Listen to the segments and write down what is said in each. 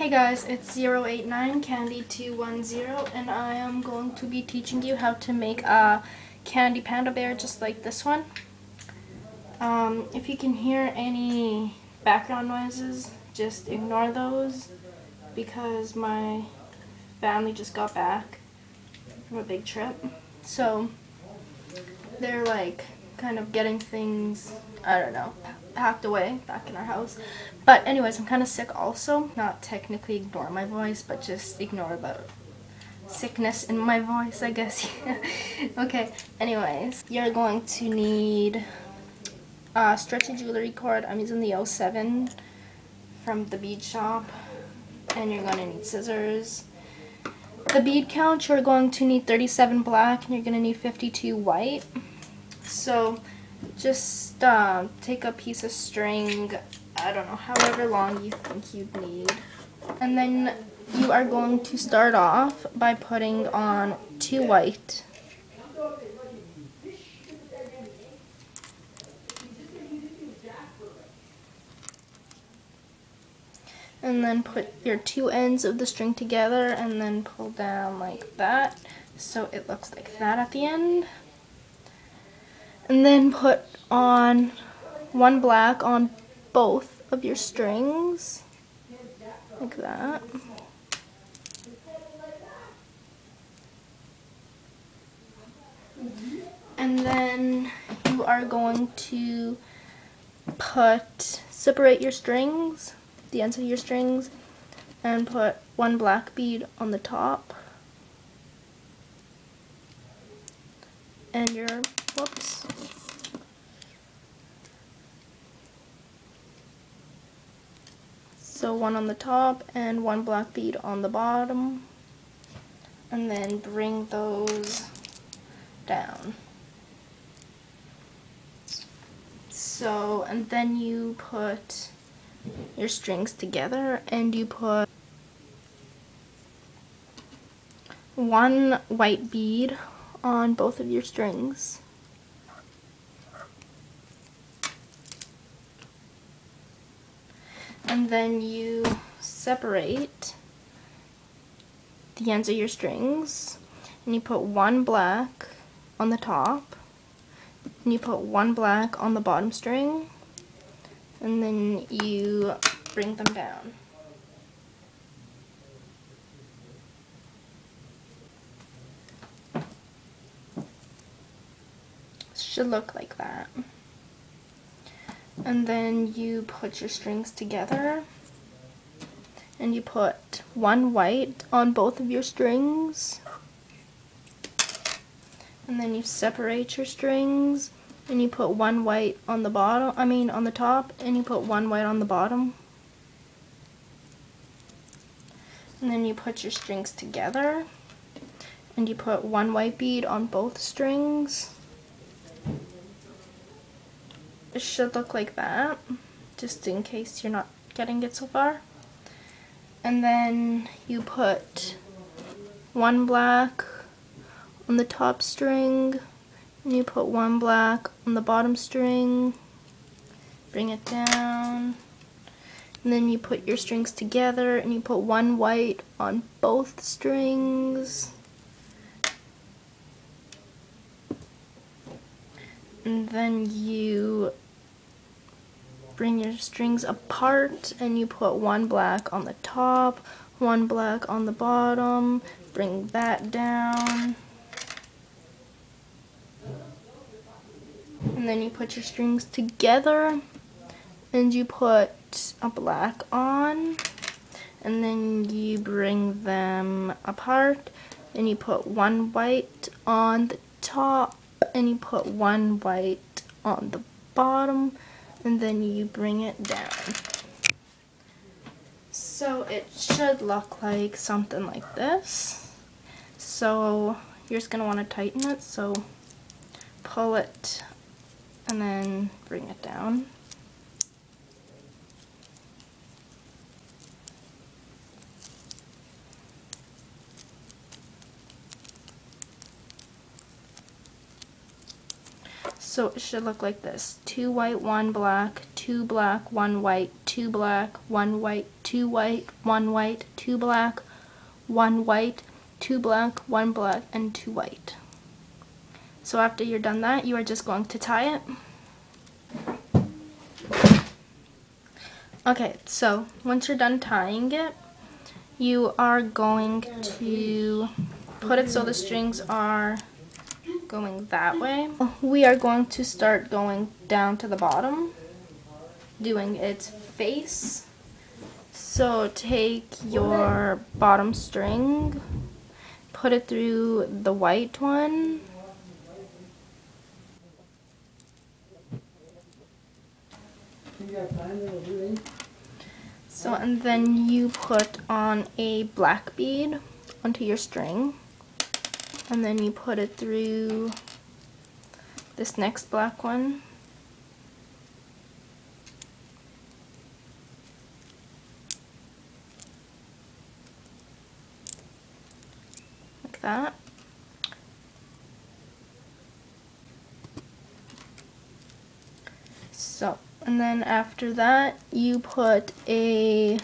Hey guys, it's 089 Kandi210 and I am going to be teaching you how to make a kandi panda bear just like this one. Um, if you can hear any background noises, just ignore those because my family just got back from a big trip. So they're like kind of getting things, I don't know, packed away back in our house. But anyways, I'm kind of sick also. Not technically ignore my voice, but just ignore the sickness in my voice, I guess. okay, anyways, you're going to need a stretchy jewelry cord. I'm using the 07 from the bead shop. And you're going to need scissors. The bead count, you're going to need 37 black and you're going to need 52 white. So just uh, take a piece of string, I don't know, however long you think you'd need. And then you are going to start off by putting on two white. And then put your two ends of the string together and then pull down like that so it looks like that at the end and then put on one black on both of your strings like that. And then you are going to put separate your strings the ends of your strings and put one black bead on the top. And your whoops So one on the top and one black bead on the bottom. And then bring those down. So, and then you put your strings together and you put one white bead on both of your strings. and then you separate the ends of your strings and you put one black on the top and you put one black on the bottom string and then you bring them down. Should look like that and then you put your strings together. And you put one white on both of your strings. And then you separate your strings. And you put one white on the bottom I mean on the top and you put one white on the bottom. And then you put your strings together. And you put one white bead on both strings should look like that just in case you're not getting it so far. And then you put one black on the top string and you put one black on the bottom string bring it down and then you put your strings together and you put one white on both strings and then you bring your strings apart and you put one black on the top, one black on the bottom, bring that down. And then you put your strings together and you put a black on. And then you bring them apart and you put one white on the top and you put one white on the bottom and then you bring it down. So it should look like something like this. So you're just going to want to tighten it, so pull it and then bring it down. So it should look like this. Two white, one black, two black, one white, two black, one white, two white, one white, two black, one white, two black, one black, and two white. So after you're done that, you are just going to tie it. Okay, so once you're done tying it, you are going to put it so the strings are going that way. We are going to start going down to the bottom, doing its face. So take your bottom string, put it through the white one, So, and then you put on a black bead onto your string. And then you put it through this next black one. Like that. So, and then after that, you put a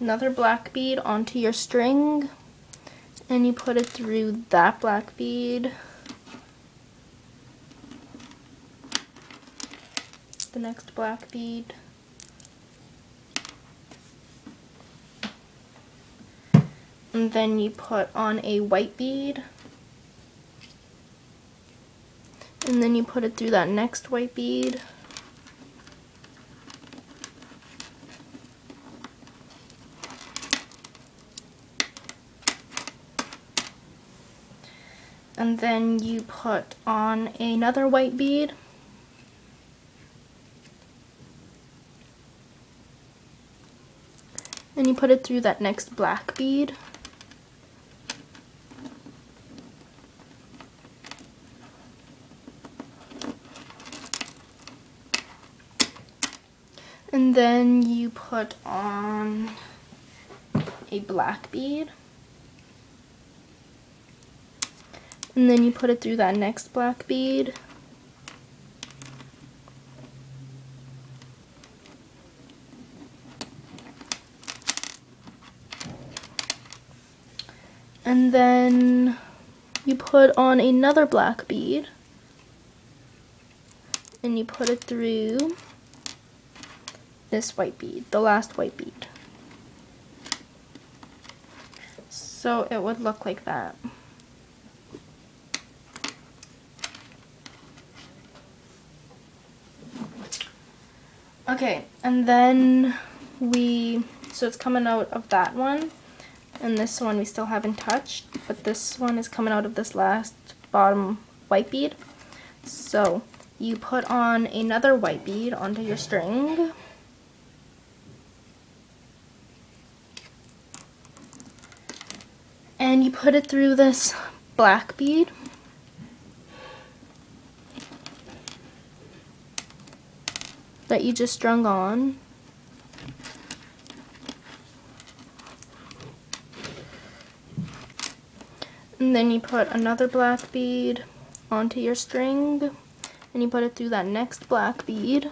another black bead onto your string and you put it through that black bead. The next black bead. And then you put on a white bead. and then you put it through that next white bead and then you put on another white bead and you put it through that next black bead And then you put on a black bead. And then you put it through that next black bead. And then you put on another black bead and you put it through this white bead, the last white bead. So it would look like that. Okay, and then we, so it's coming out of that one, and this one we still haven't touched, but this one is coming out of this last bottom white bead. So you put on another white bead onto your string, and you put it through this black bead. That you just strung on. And then you put another black bead onto your string and you put it through that next black bead.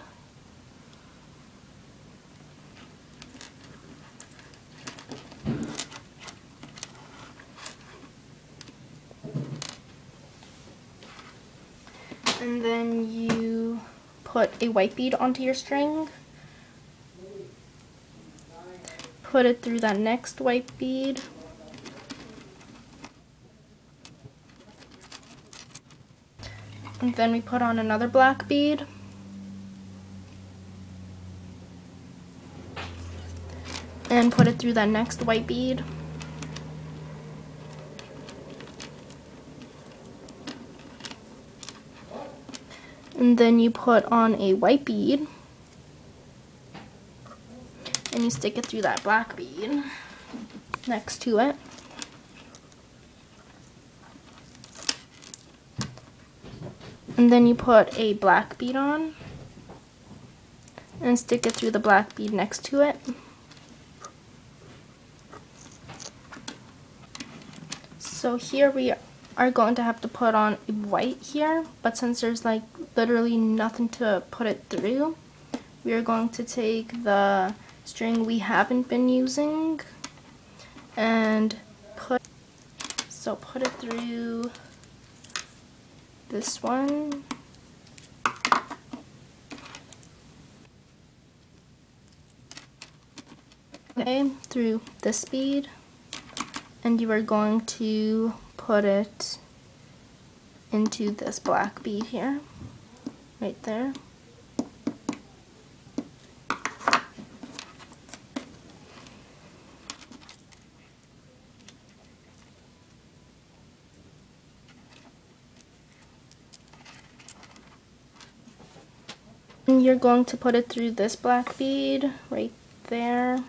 and then you put a white bead onto your string. Put it through that next white bead. And then we put on another black bead. And put it through that next white bead. And then you put on a white bead and you stick it through that black bead next to it. And then you put a black bead on and stick it through the black bead next to it. So here we are going to have to put on white here, but since there's like literally nothing to put it through, we are going to take the string we haven't been using and put, so put it through this one. Okay, through this bead and you are going to put it into this black bead here, right there. And you're going to put it through this black bead right there.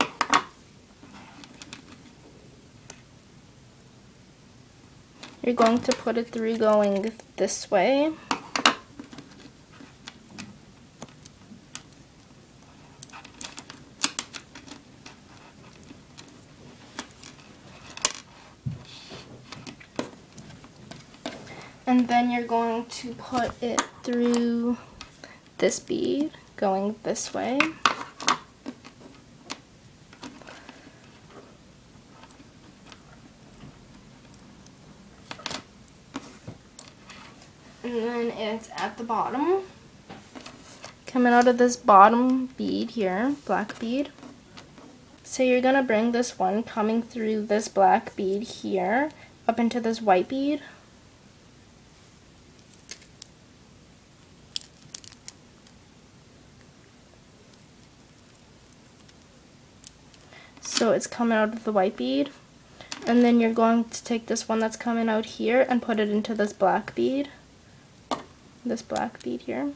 You're going to put it through going this way. And then you're going to put it through this bead going this way. and then it's at the bottom. Coming out of this bottom bead here black bead. So you're gonna bring this one coming through this black bead here up into this white bead. So it's coming out of the white bead. And then you're going to take this one that's coming out here and put it into this black bead this black bead here.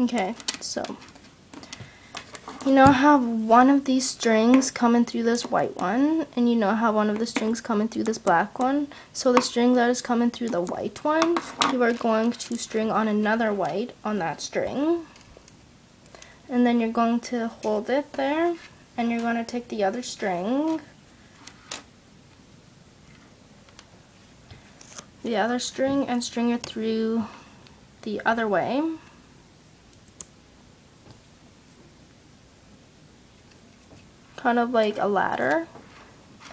Okay, so you know how one of these strings coming through this white one and you know how one of the strings coming through this black one? So the string that is coming through the white one you are going to string on another white on that string. And then you're going to hold it there and you're going to take the other string. The other string and string it through the other way kind of like a ladder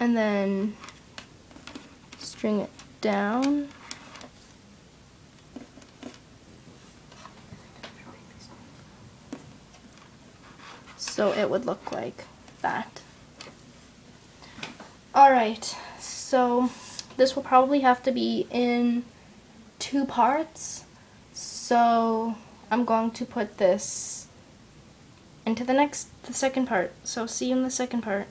and then string it down. So it would look like that. Alright, so this will probably have to be in two parts. So I'm going to put this into the next, the second part. So see you in the second part.